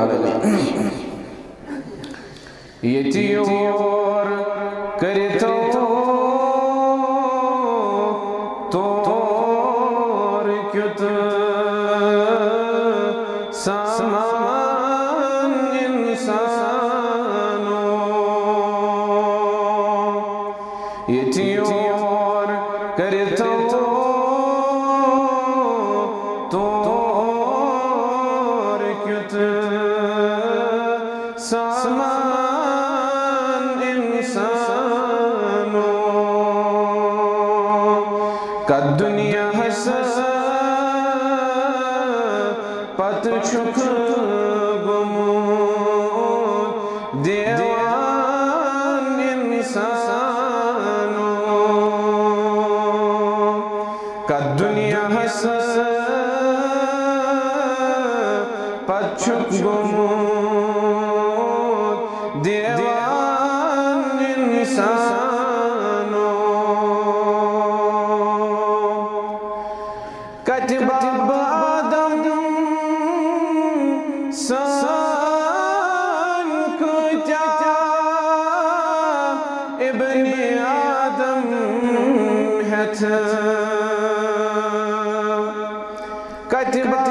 آمین یا رب العالمین یتیور کرتو تور کیت سامان انسانو یتیور کرتو سامان انسانو کا دنیا حس پت چھک گمود دیوان انسانو کا دنیا حس پت چھک گمود دیوان انسانو کتب آدم سان کتیا ابن آدم ہتھ کتب آدم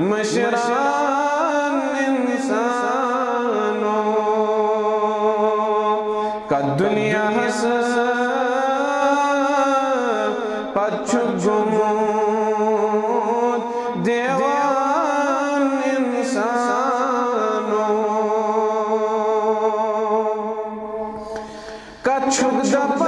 مشران انسانو کا دنیا حس پچھک گمود دیوان انسانو کچھک دپن یم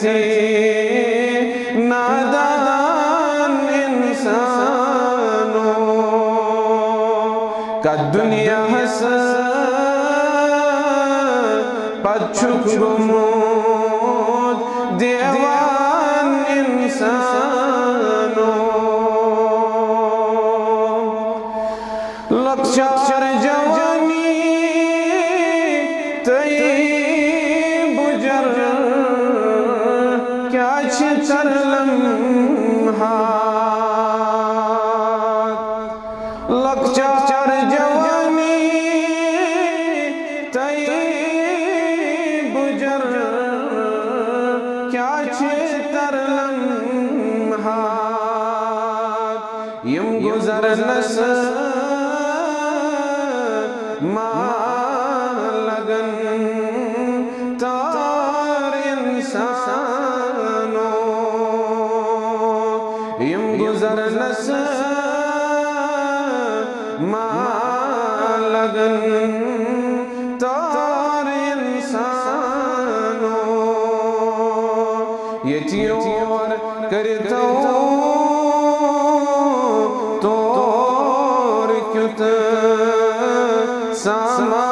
تم نادان انسانوں کا دنیا حس پچھک گمود دیوان لمحات جوانی تی بجر کیا چھ تر لمحات یم گزر نس۔ ما لگن۔ تار انسانو یم گزر نس۔ ماں لگن تار انسانوں یتیور کرتا تور کیوں سامان